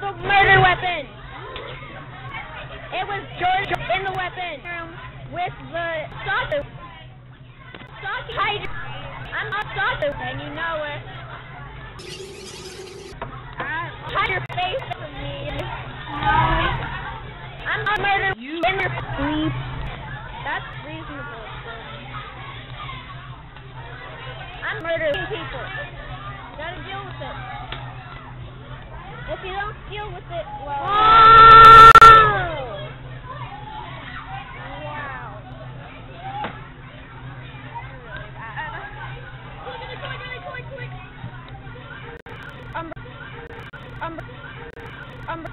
the murder weapon. It was George in the weapon room with the. Hide. I'm not and you know it. Uh, hide your face from me. I'm not murder You- in your sleep. That's reasonable. I'm murdering people. if you don't deal with it well. Wow! Wow. Um. um, um